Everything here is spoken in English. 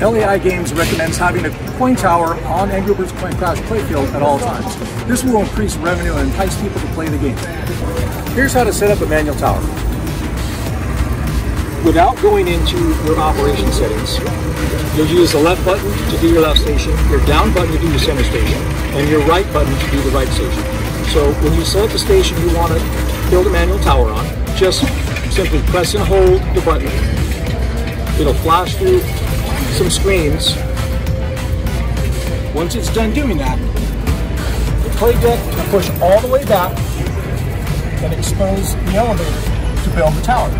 LAI Games recommends having a coin tower on Angry Birds Coin Crash playfield at all times. This will increase revenue and entice people to play the game. Here's how to set up a manual tower. Without going into your operation settings, you'll use the left button to do your left station, your down button to do your center station, and your right button to do the right station. So when you select the station you want to build a manual tower on, just simply press and hold the button. It'll flash through some screens. Once it's done doing that, the play deck will push all the way back and expose the elevator to build the tower.